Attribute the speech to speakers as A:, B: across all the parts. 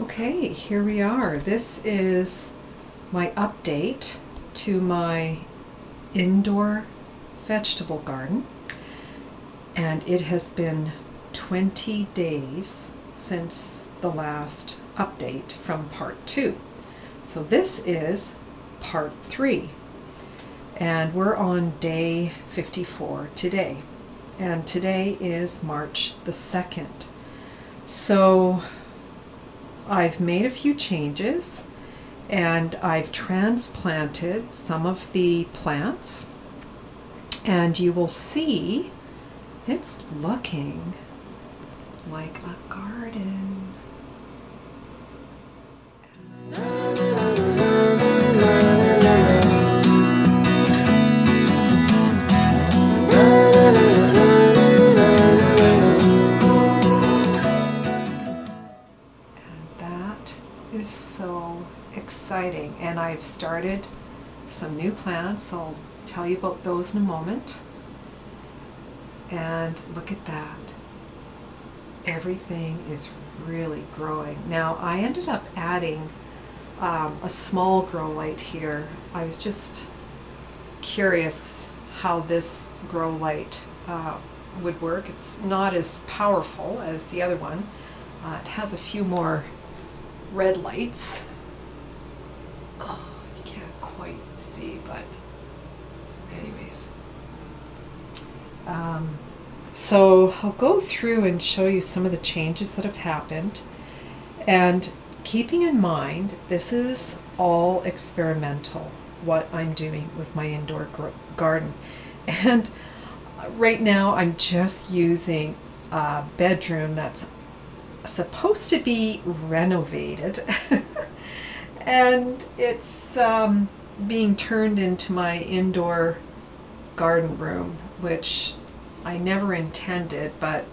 A: Okay, here we are. This is my update to my indoor vegetable garden. And it has been 20 days since the last update from part two. So this is part three. And we're on day 54 today. And today is March the 2nd. So I've made a few changes and I've transplanted some of the plants and you will see it's looking like a garden. I've started some new plants. I'll tell you about those in a moment. And look at that. Everything is really growing. Now I ended up adding um, a small grow light here. I was just curious how this grow light uh, would work. It's not as powerful as the other one. Uh, it has a few more red lights. Oh, you can't quite see, but anyways. Um, so I'll go through and show you some of the changes that have happened. And keeping in mind, this is all experimental, what I'm doing with my indoor garden. And right now I'm just using a bedroom that's supposed to be renovated. and it's um, being turned into my indoor garden room, which I never intended, but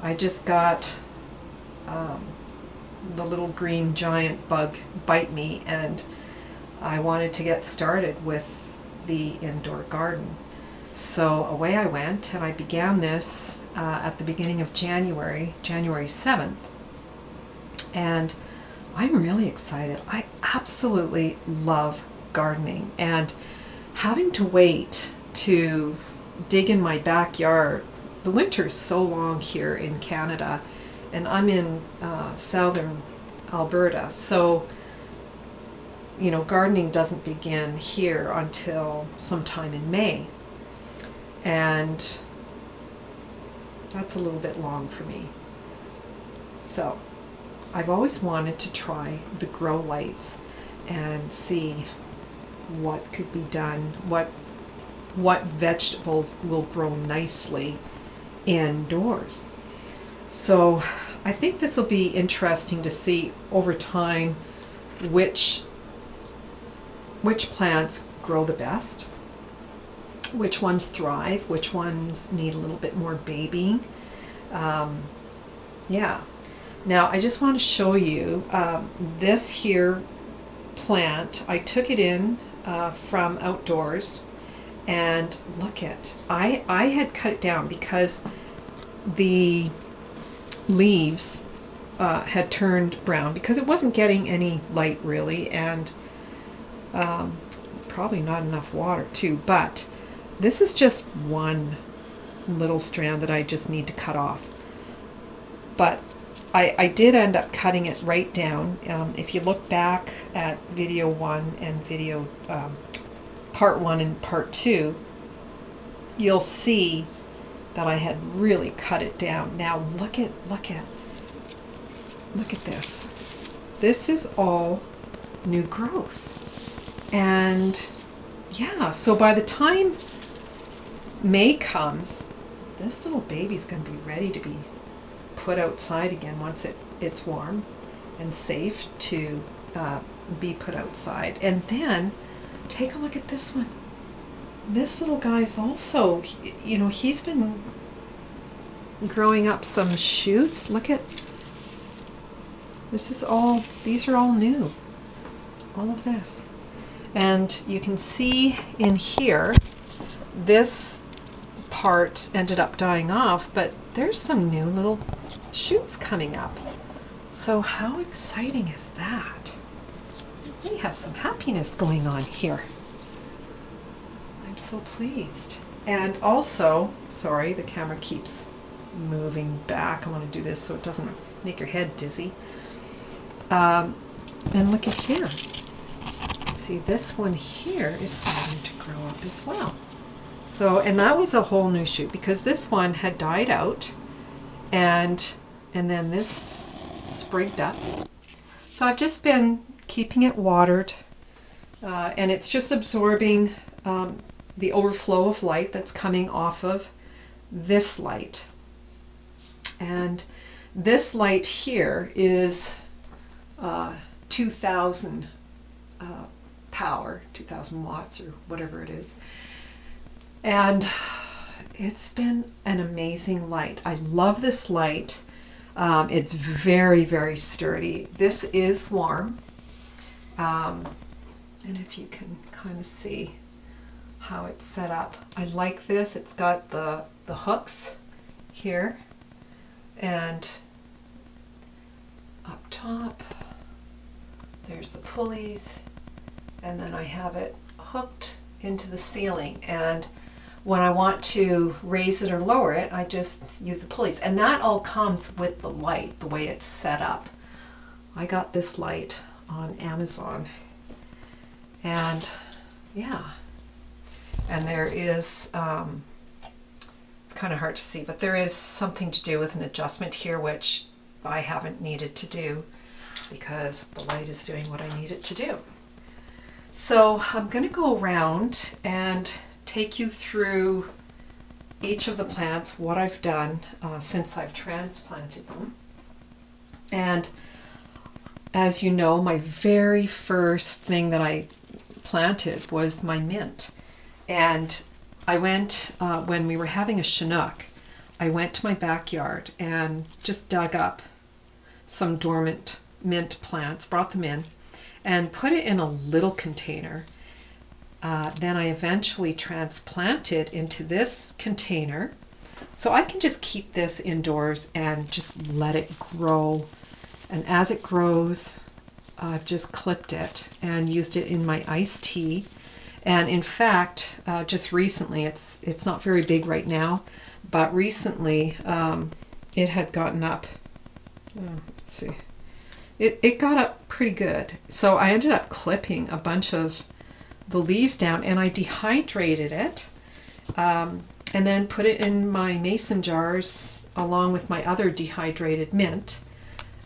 A: I just got um, the little green giant bug bite me and I wanted to get started with the indoor garden. So away I went and I began this uh, at the beginning of January, January 7th. And I'm really excited. I absolutely love gardening and having to wait to dig in my backyard. The winter's so long here in Canada and I'm in uh, southern Alberta. So, you know, gardening doesn't begin here until sometime in May. And that's a little bit long for me. So I've always wanted to try the grow lights and see what could be done, what what vegetables will grow nicely indoors. So I think this will be interesting to see over time which which plants grow the best which ones thrive, which ones need a little bit more babying. Um, yeah. Now I just want to show you um, this here plant. I took it in uh, from outdoors and look at I I had cut it down because the leaves uh, had turned brown because it wasn't getting any light really and um, probably not enough water too but this is just one little strand that I just need to cut off. But I, I did end up cutting it right down. Um, if you look back at video one and video um, part one and part two, you'll see that I had really cut it down. Now look at, look at, look at this. This is all new growth. And yeah, so by the time May comes, this little baby's going to be ready to be put outside again once it, it's warm and safe to uh, be put outside. And then take a look at this one. This little guy's also, you know, he's been growing up some shoots. Look at, this is all, these are all new. All of this. And you can see in here, this part ended up dying off, but there's some new little shoots coming up. So how exciting is that? We have some happiness going on here. I'm so pleased. And also, sorry, the camera keeps moving back. I want to do this so it doesn't make your head dizzy. Um, and look at here. See, this one here is starting to grow up as well. So, and that was a whole new shoot because this one had died out and and then this sprigged up. So I've just been keeping it watered uh, and it's just absorbing um, the overflow of light that's coming off of this light. And this light here is uh, 2000 uh, power, 2000 watts or whatever it is. And it's been an amazing light. I love this light. Um, it's very, very sturdy. This is warm. Um, and if you can kind of see how it's set up. I like this. It's got the, the hooks here and up top there's the pulleys and then I have it hooked into the ceiling and when I want to raise it or lower it I just use the pulleys and that all comes with the light the way it's set up. I got this light on Amazon and yeah and there is um, it's kind of hard to see but there is something to do with an adjustment here which I haven't needed to do because the light is doing what I need it to do. So I'm going to go around and take you through each of the plants, what I've done uh, since I've transplanted them. And as you know, my very first thing that I planted was my mint. And I went, uh, when we were having a Chinook, I went to my backyard and just dug up some dormant mint plants, brought them in, and put it in a little container. Uh, then I eventually transplanted into this container. So I can just keep this indoors and just let it grow. And as it grows, I've just clipped it and used it in my iced tea. And in fact, uh, just recently, it's it's not very big right now, but recently um, it had gotten up. Oh, let's see, it, it got up pretty good. So I ended up clipping a bunch of the leaves down and I dehydrated it um, and then put it in my mason jars along with my other dehydrated mint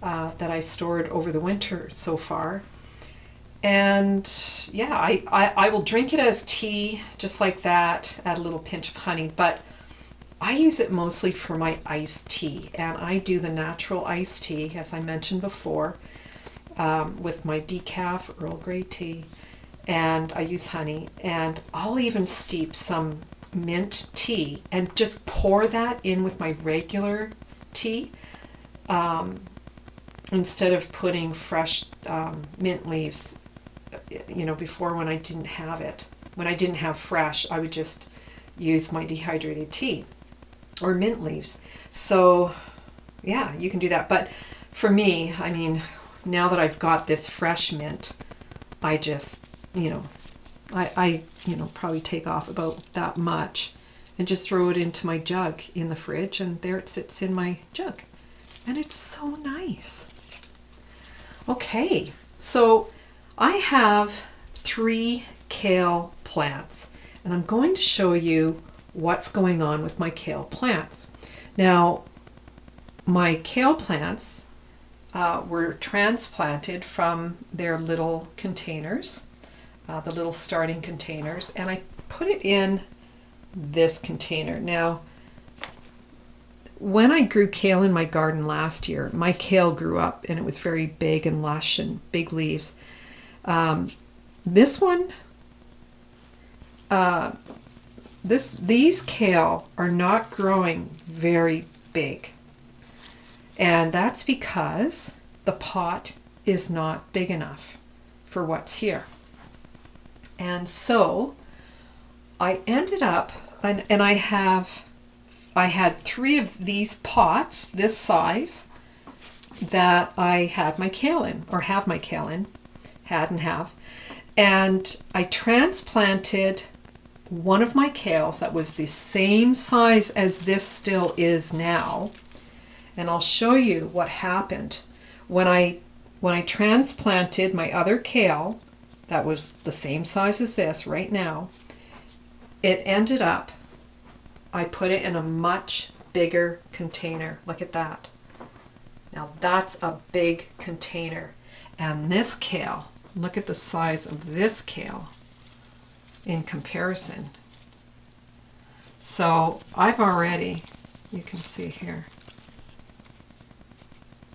A: uh, that I stored over the winter so far. And yeah, I, I, I will drink it as tea just like that, add a little pinch of honey, but I use it mostly for my iced tea, and I do the natural iced tea, as I mentioned before, um, with my decaf Earl Grey tea, and I use honey, and I'll even steep some mint tea and just pour that in with my regular tea um, instead of putting fresh um, mint leaves. You know, before when I didn't have it, when I didn't have fresh, I would just use my dehydrated tea or mint leaves. So yeah, you can do that. But for me, I mean, now that I've got this fresh mint, I just, you know, I, I, you know, probably take off about that much and just throw it into my jug in the fridge and there it sits in my jug. And it's so nice. Okay, so I have three kale plants and I'm going to show you what's going on with my kale plants. Now, my kale plants uh, were transplanted from their little containers, uh, the little starting containers, and I put it in this container. Now, when I grew kale in my garden last year, my kale grew up and it was very big and lush and big leaves. Um, this one uh, this, these kale are not growing very big. And that's because the pot is not big enough for what's here. And so I ended up, and, and I have, I had three of these pots this size, that I had my kale in, or have my kale in, had and have. And I transplanted one of my kales that was the same size as this still is now. And I'll show you what happened when I when I transplanted my other kale that was the same size as this right now. It ended up I put it in a much bigger container. Look at that. Now that's a big container. And this kale, look at the size of this kale in comparison. So I've already, you can see here,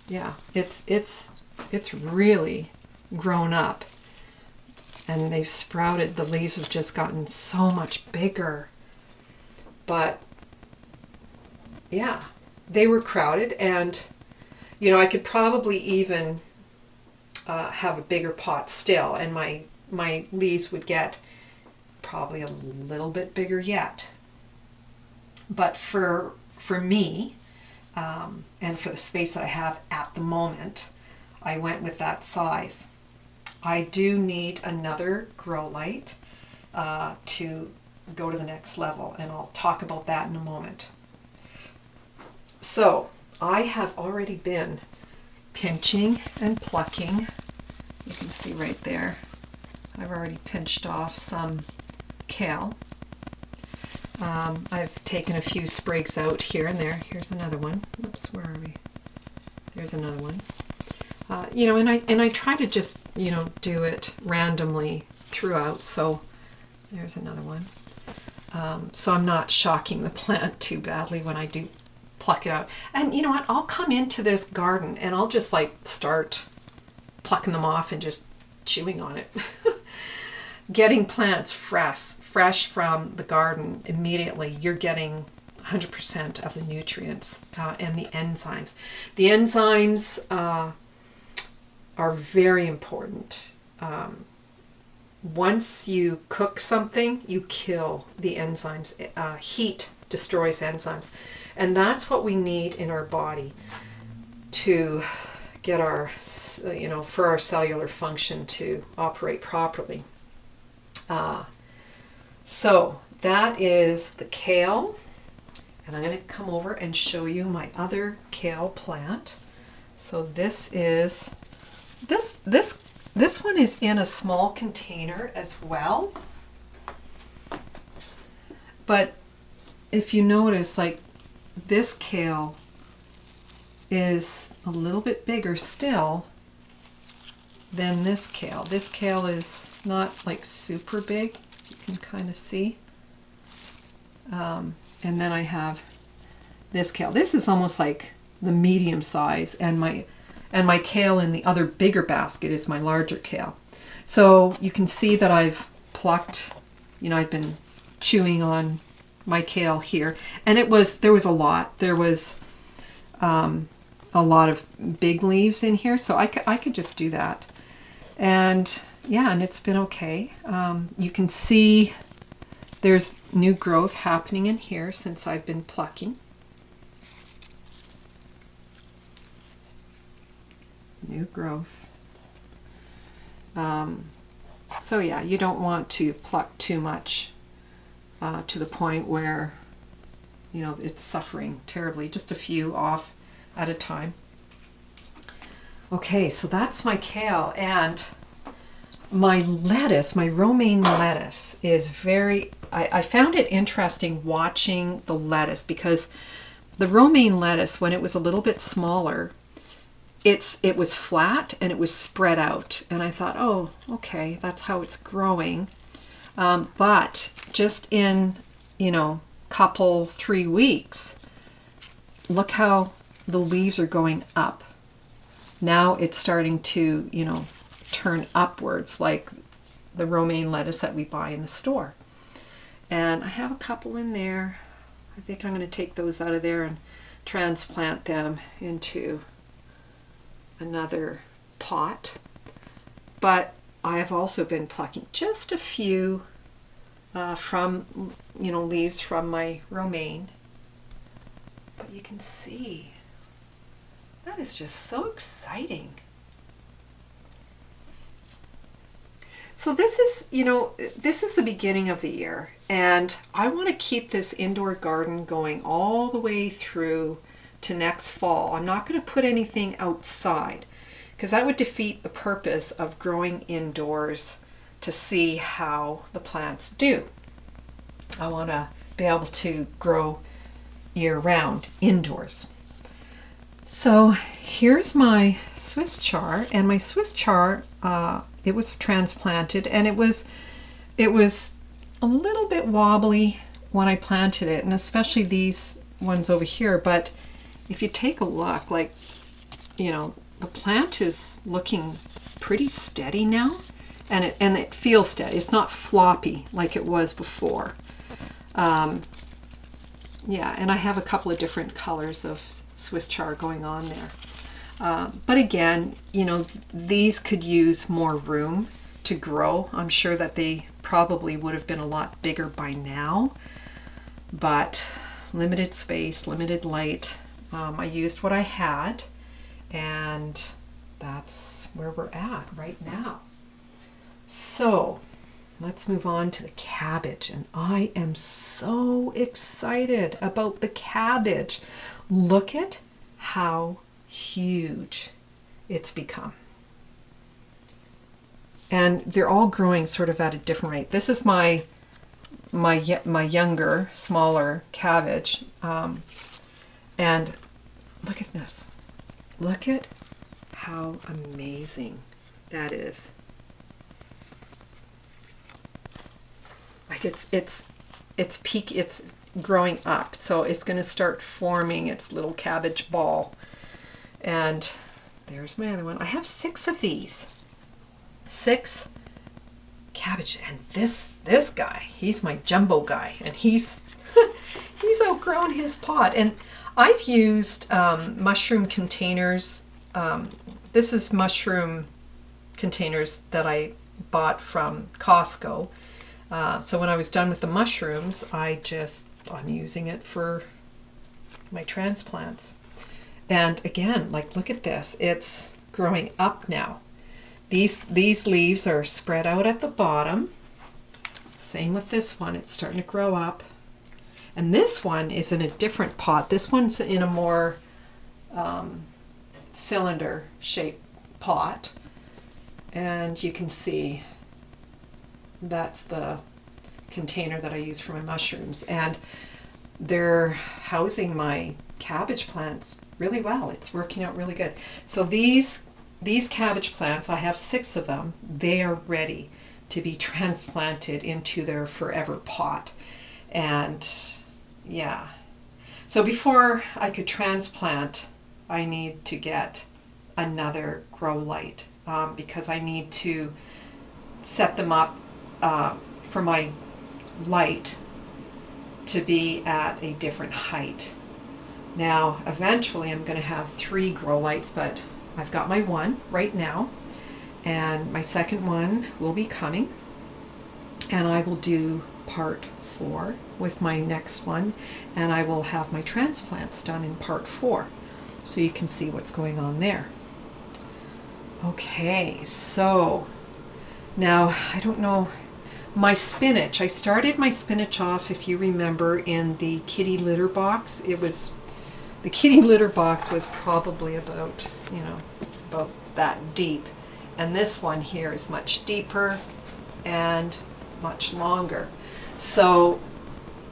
A: yeah, it's, it's, it's really grown up and they've sprouted. The leaves have just gotten so much bigger. But yeah, they were crowded and you know, I could probably even uh, have a bigger pot still and my, my leaves would get probably a little bit bigger yet. But for, for me, um, and for the space that I have at the moment, I went with that size. I do need another grow light uh, to go to the next level, and I'll talk about that in a moment. So I have already been pinching and plucking. You can see right there. I've already pinched off some kale. Um, I've taken a few sprigs out here and there. Here's another one. Oops, where are we? There's another one. Uh, you know, and I and I try to just you know do it randomly throughout. So there's another one. Um, so I'm not shocking the plant too badly when I do pluck it out. And you know what? I'll come into this garden and I'll just like start plucking them off and just chewing on it. getting plants fresh, fresh from the garden immediately, you're getting 100% of the nutrients uh, and the enzymes. The enzymes uh, are very important. Um, once you cook something, you kill the enzymes. Uh, heat destroys enzymes. And that's what we need in our body to get our, you know, for our cellular function to operate properly. Uh, so that is the kale. And I'm going to come over and show you my other kale plant. So this is, this, this, this one is in a small container as well. But if you notice, like this kale is a little bit bigger still than this kale. This kale is not like super big. You can kind of see. Um, and then I have this kale. This is almost like the medium size and my and my kale in the other bigger basket is my larger kale. So you can see that I've plucked, you know, I've been chewing on my kale here. And it was, there was a lot. There was um, a lot of big leaves in here, so I, I could just do that. And yeah, and it's been okay. Um, you can see there's new growth happening in here since I've been plucking. New growth. Um, so yeah, you don't want to pluck too much uh, to the point where, you know, it's suffering terribly. Just a few off at a time. Okay, so that's my kale and my lettuce, my romaine lettuce is very, I, I, found it interesting watching the lettuce because the romaine lettuce, when it was a little bit smaller, it's it was flat and it was spread out. And I thought, oh, okay, that's how it's growing. Um, but just in, you know, couple, three weeks, look how the leaves are going up. Now it's starting to, you know, turn upwards like the romaine lettuce that we buy in the store. And I have a couple in there. I think I'm going to take those out of there and transplant them into another pot. But I have also been plucking just a few uh, from, you know, leaves from my romaine. But you can see That is just so exciting. So this is, you know, this is the beginning of the year and I want to keep this indoor garden going all the way through to next fall. I'm not going to put anything outside because that would defeat the purpose of growing indoors to see how the plants do. I want to be able to grow year round indoors. So here's my Swiss chard and my Swiss chard uh, it was transplanted and it was it was a little bit wobbly when I planted it and especially these ones over here but if you take a look like you know the plant is looking pretty steady now and it and it feels steady it's not floppy like it was before um, yeah and I have a couple of different colors of Swiss chard going on there uh, but again, you know, these could use more room to grow. I'm sure that they probably would have been a lot bigger by now, but limited space, limited light. Um, I used what I had, and that's where we're at right now. So let's move on to the cabbage, and I am so excited about the cabbage. Look at how huge it's become. And they're all growing sort of at a different rate. This is my my my younger, smaller cabbage, um, and look at this. Look at how amazing that is. Like it's it's it's peak. It's growing up, so it's going to start forming its little cabbage ball and there's my other one. I have six of these. Six cabbage. And this this guy, he's my jumbo guy. And he's he's outgrown his pot. And I've used um, mushroom containers. Um, this is mushroom containers that I bought from Costco. Uh, so when I was done with the mushrooms, I just, I'm using it for my transplants. And again, like look at this, it's growing up now. These, these leaves are spread out at the bottom. Same with this one, it's starting to grow up. And this one is in a different pot. This one's in a more um, cylinder shaped pot. And you can see that's the container that I use for my mushrooms. And they're housing my cabbage plants really well. It's working out really good. So these these cabbage plants, I have six of them, they are ready to be transplanted into their forever pot. And yeah. So before I could transplant, I need to get another grow light um, because I need to set them up uh, for my light to be at a different height. Now, eventually I'm going to have three grow lights, but I've got my one right now, and my second one will be coming, and I will do part four with my next one, and I will have my transplants done in part four, so you can see what's going on there. Okay, so now I don't know my spinach. I started my spinach off, if you remember, in the kitty litter box. It was the kitty litter box was probably about, you know, about that deep. And this one here is much deeper and much longer. So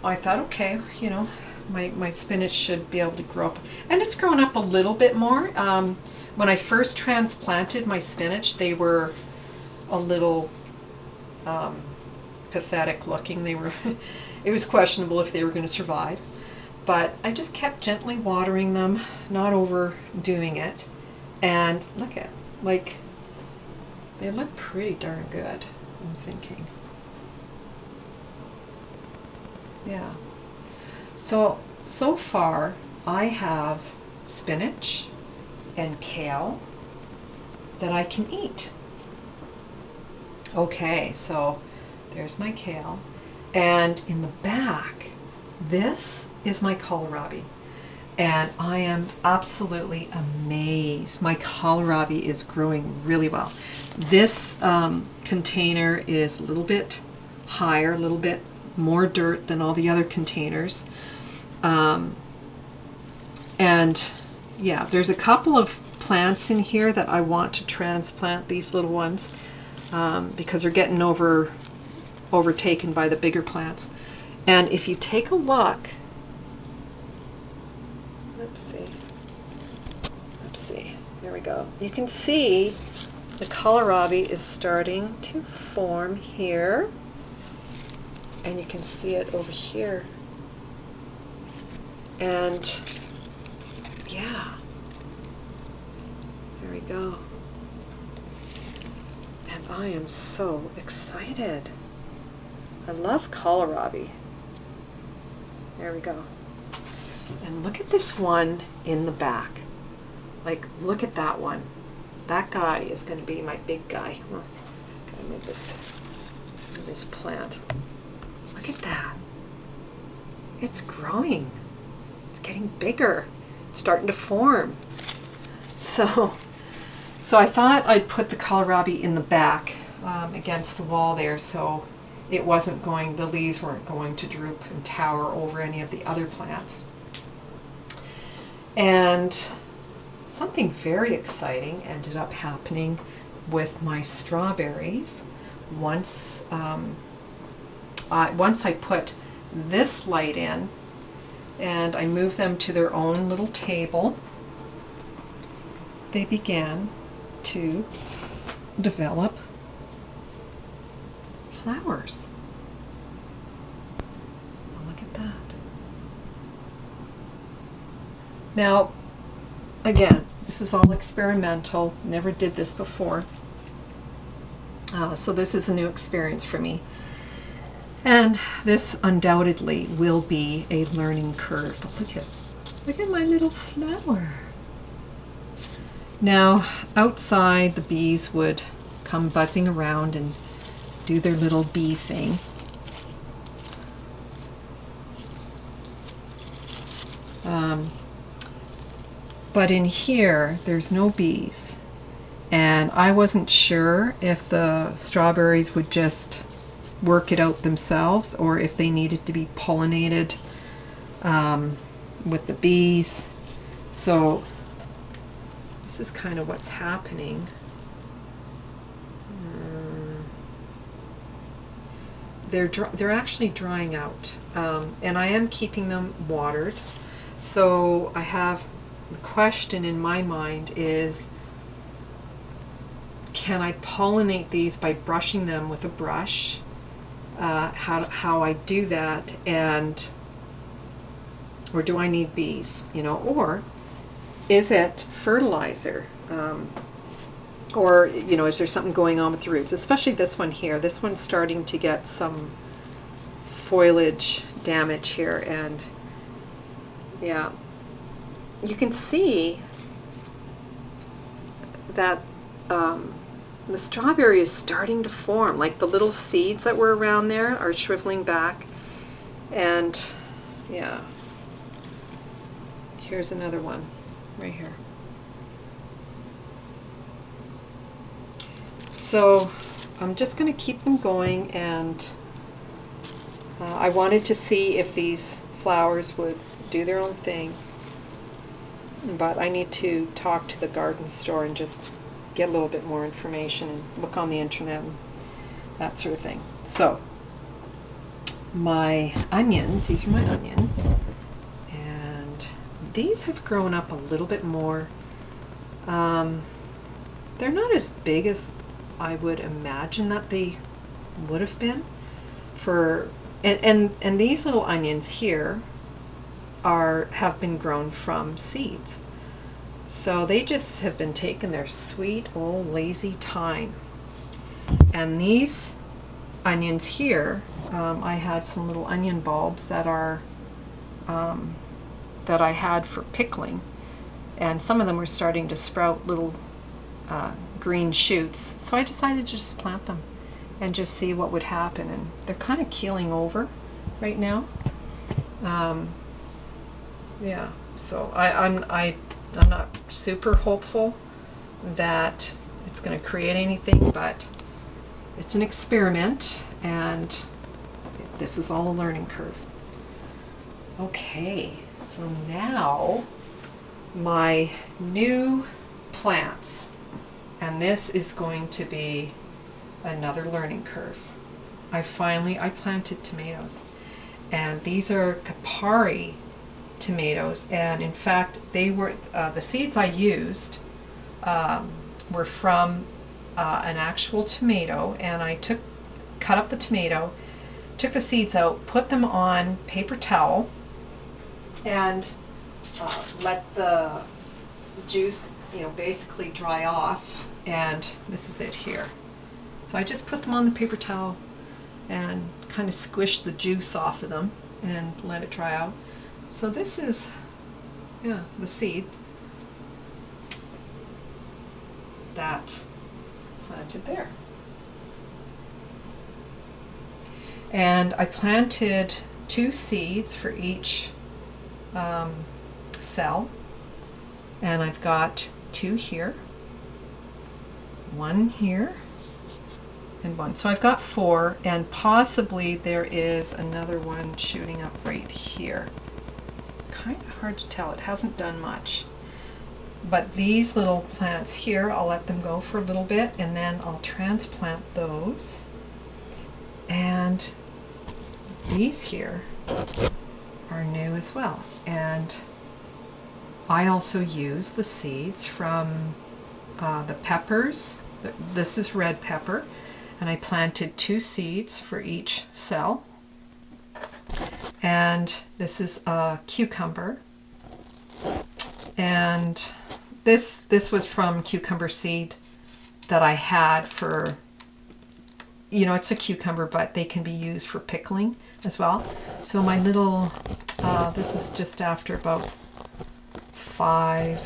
A: I thought, okay, you know, my, my spinach should be able to grow up. And it's grown up a little bit more. Um, when I first transplanted my spinach, they were a little um, pathetic looking. They were, it was questionable if they were going to survive but I just kept gently watering them, not overdoing it. And look at, like, they look pretty darn good, I'm thinking. Yeah. So, so far, I have spinach and kale that I can eat. Okay, so there's my kale. And in the back, this is my kohlrabi. and I am absolutely amazed. My kohlrabi is growing really well. This um, container is a little bit higher, a little bit more dirt than all the other containers. Um, and yeah, there's a couple of plants in here that I want to transplant, these little ones, um, because they're getting over overtaken by the bigger plants. And if you take a look, let's see, let's see, there we go. You can see the kohlrabi is starting to form here. And you can see it over here. And yeah, there we go. And I am so excited. I love kohlrabi. There we go. And look at this one in the back. Like, look at that one. That guy is going to be my big guy. Oh, gotta move this, move this plant. Look at that. It's growing. It's getting bigger. It's starting to form. So, so I thought I'd put the kohlrabi in the back um, against the wall there so it wasn't going, the leaves weren't going to droop and tower over any of the other plants. And something very exciting ended up happening with my strawberries once um, I, once I put this light in and I moved them to their own little table they began to develop flowers. look at that. Now, again, this is all experimental. Never did this before. Uh, so this is a new experience for me. And this undoubtedly will be a learning curve. Look at, look at my little flower. Now, outside the bees would come buzzing around and do their little bee thing. Um, but in here, there's no bees. And I wasn't sure if the strawberries would just work it out themselves or if they needed to be pollinated um, with the bees. So this is kind of what's happening. they're they're actually drying out, um, and I am keeping them watered. So I have the question in my mind is, can I pollinate these by brushing them with a brush? Uh, how how I do that, and or do I need bees? You know, or is it fertilizer? Um, or you know is there something going on with the roots especially this one here this one's starting to get some foliage damage here and yeah you can see that um, the strawberry is starting to form like the little seeds that were around there are shriveling back. And yeah. Here's another one right here. So I'm just going to keep them going and uh, I wanted to see if these flowers would do their own thing. But I need to talk to the garden store and just get a little bit more information and look on the internet and that sort of thing. So my onions, these are my onions, and these have grown up a little bit more. Um, they're not as big as I would imagine that they would have been for and and, and these little onions here are have been grown from seeds. So they just have been taking their sweet old lazy time. And these onions here, um, I had some little onion bulbs that are um, that I had for pickling, and some of them were starting to sprout little uh, green shoots. So I decided to just plant them and just see what would happen. And they're kind of keeling over right now. Um, yeah, So I, I'm I I'm not super hopeful that it's going to create anything, but it's an experiment and this is all a learning curve. Okay, so now my new plants, and this is going to be another learning curve. I finally, I planted tomatoes, and these are Campari tomatoes, and in fact, they were, uh, the seeds I used um, were from uh, an actual tomato, and I took, cut up the tomato, took the seeds out, put them on paper towel, and uh, let the juice, you know, basically dry off. And this is it here. So I just put them on the paper towel and kind of squished the juice off of them and let it dry out. So this is, yeah, the seed that planted there. And I planted two seeds for each um, cell. And I've got two here, one here, and one. So I've got four, and possibly there is another one shooting up right here. Kind of hard to tell. It hasn't done much. But these little plants here, I'll let them go for a little bit, and then I'll transplant those. And these here are new as well. And I also use the seeds from uh, the peppers. This is red pepper. And I planted two seeds for each cell. And this is a cucumber. And this, this was from cucumber seed that I had for, you know, it's a cucumber, but they can be used for pickling as well. So my little, uh, this is just after about five,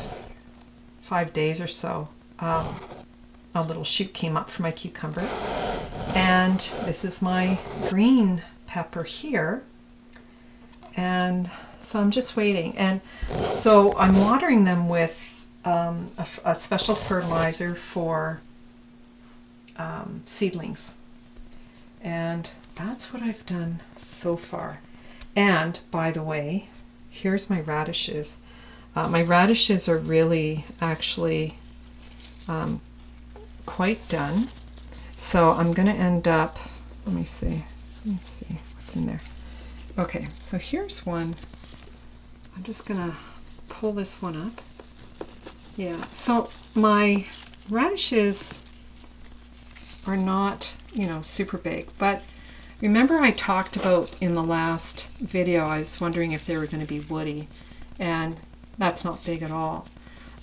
A: five days or so. Um, a little shoot came up for my cucumber. And this is my green pepper here. And so I'm just waiting. And so I'm watering them with um, a, a, special fertilizer for um, seedlings. And that's what I've done so far. And by the way, here's my radishes. Uh, my radishes are really actually um, quite done. So I'm going to end up, let me see, let me see what's in there. Okay, so here's one. I'm just going to pull this one up. Yeah, so my radishes are not, you know, super big, but Remember I talked about in the last video, I was wondering if they were going to be woody, and that's not big at all.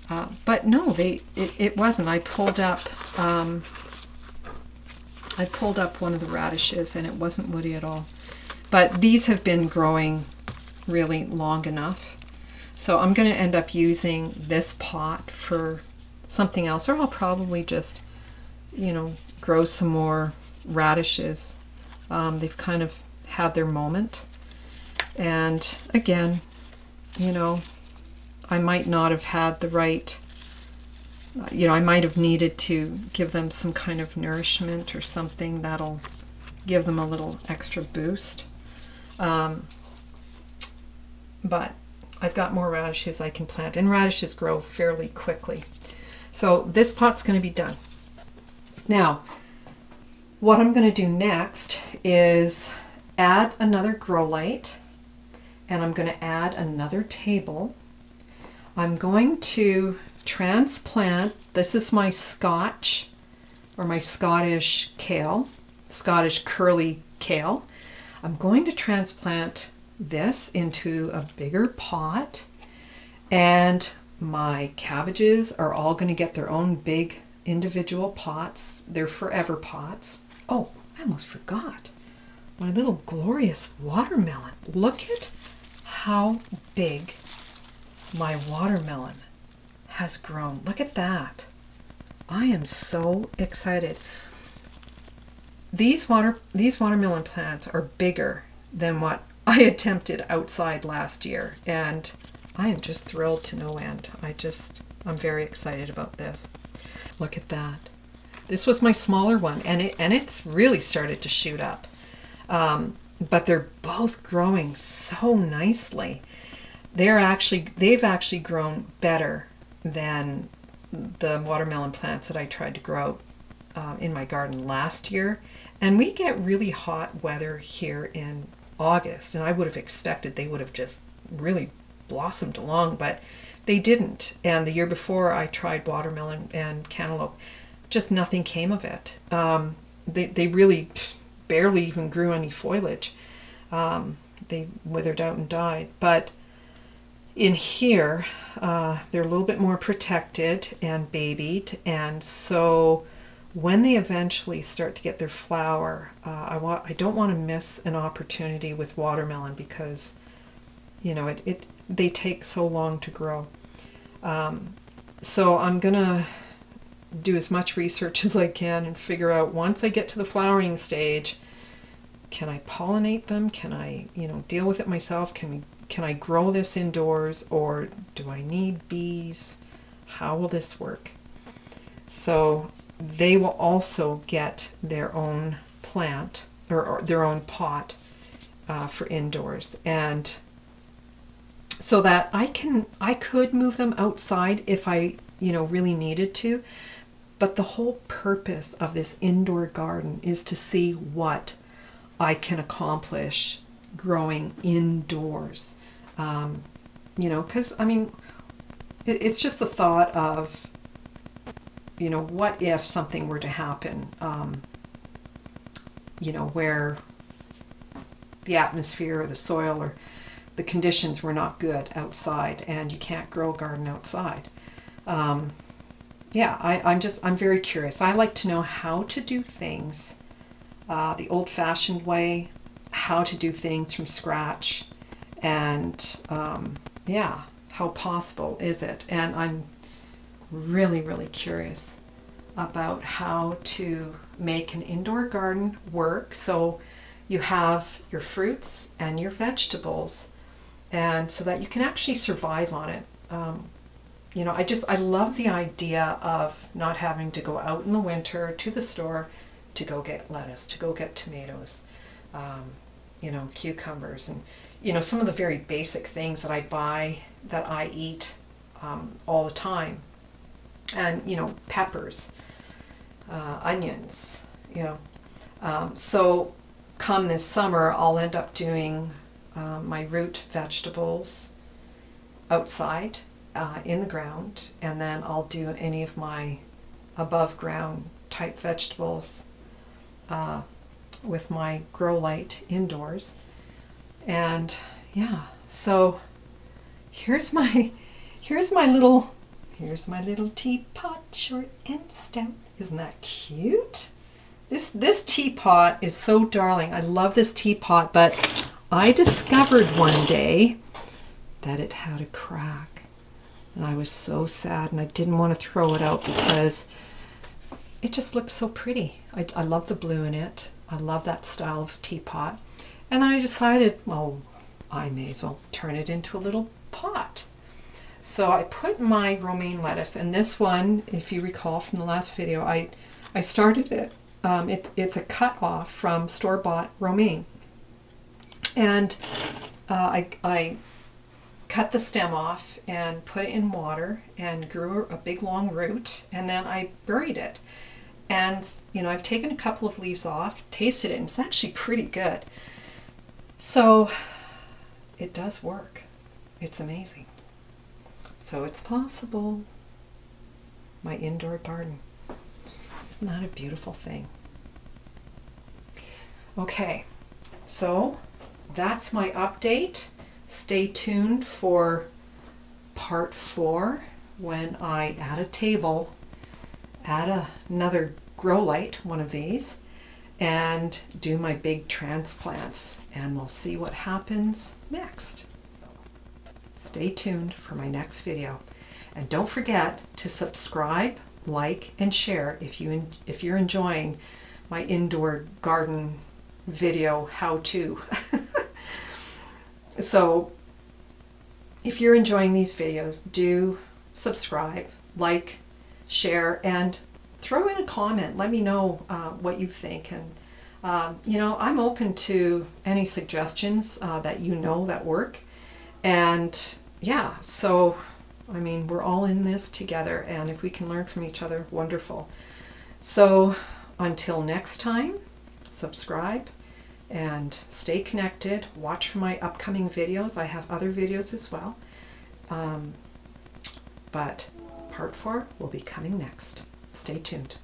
A: Uh, but no, they it, it, wasn't. I pulled up um, I pulled up one of the radishes and it wasn't woody at all. But these have been growing really long enough. So I'm going to end up using this pot for something else, or I'll probably just, you know, grow some more radishes um, they've kind of had their moment. And again, you know, I might not have had the right, you know, I might have needed to give them some kind of nourishment or something that'll give them a little extra boost. Um, but I've got more radishes I can plant, and radishes grow fairly quickly. So this pot's going to be done. Now, what I'm going to do next is add another grow light and I'm going to add another table. I'm going to transplant, this is my Scotch or my Scottish kale, Scottish curly kale. I'm going to transplant this into a bigger pot and my cabbages are all going to get their own big individual pots. They're forever pots. Oh, I almost forgot. My little glorious watermelon. Look at how big my watermelon has grown. Look at that. I am so excited. These water these watermelon plants are bigger than what I attempted outside last year and I am just thrilled to no end. I just, I'm very excited about this. Look at that. This was my smaller one, and it and it's really started to shoot up. Um, but they're both growing so nicely. They're actually they've actually grown better than the watermelon plants that I tried to grow uh, in my garden last year. And we get really hot weather here in August, and I would have expected they would have just really blossomed along, but they didn't. And the year before, I tried watermelon and cantaloupe, just nothing came of it. Um, they, they really barely even grew any foliage. Um, they withered out and died. But in here, uh, they're a little bit more protected and babied, and so when they eventually start to get their flower, uh, I want I don't want to miss an opportunity with watermelon because you know it, it they take so long to grow. Um, so I'm gonna do as much research as I can and figure out once I get to the flowering stage, can I pollinate them? Can I you know deal with it myself? Can we can I grow this indoors or do I need bees? How will this work? So they will also get their own plant or, or their own pot uh, for indoors. And so that I can I could move them outside if I you know really needed to. But the whole purpose of this indoor garden is to see what I can accomplish growing indoors. Um, you know because I mean it, it's just the thought of you know, what if something were to happen, um, you know, where the atmosphere or the soil or the conditions were not good outside and you can't grow a garden outside. Um, yeah, I, I'm just, I'm very curious. I like to know how to do things uh, the old fashioned way, how to do things from scratch, and um, yeah, how possible is it? And I'm really, really curious about how to make an indoor garden work. So you have your fruits and your vegetables, and so that you can actually survive on it. Um, you know, I just, I love the idea of not having to go out in the winter to the store to go get lettuce, to go get tomatoes, um, you know, cucumbers, and, you know, some of the very basic things that I buy that I eat um, all the time and you know peppers, uh, onions, you know. Um, so come this summer, I'll end up doing uh, my root vegetables outside uh, in the ground, and then I'll do any of my above ground type vegetables uh, with my grow light indoors. And yeah, so here's my here's my little Here's my little teapot, short and stout. Isn't that cute? This, this teapot is so darling. I love this teapot, but I discovered one day that it had a crack. And I was so sad and I didn't want to throw it out because it just looks so pretty. I, I love the blue in it. I love that style of teapot. And then I decided, well, I may as well turn it into a little pot. So I put my romaine lettuce, and this one, if you recall from the last video, I, I started it. Um, it it's a cut off from store-bought romaine. And uh, I, I cut the stem off and put it in water and grew a big long root, and then I buried it. And, you know, I've taken a couple of leaves off, tasted it, and it's actually pretty good. So it does work. It's amazing. So it's possible. My indoor garden. Isn't that a beautiful thing? Okay, so that's my update. Stay tuned for part four when I add a table, add a, another grow light, one of these, and do my big transplants. And we'll see what happens next. Stay tuned for my next video. And don't forget to subscribe, like, and share if, you if you're enjoying my indoor garden video how-to. so if you're enjoying these videos, do subscribe, like, share, and throw in a comment. Let me know uh, what you think. And, uh, you know, I'm open to any suggestions uh, that you know that work. And yeah, so, I mean, we're all in this together. And if we can learn from each other, wonderful. So until next time, subscribe and stay connected. Watch for my upcoming videos. I have other videos as well. Um, but part four will be coming next. Stay tuned.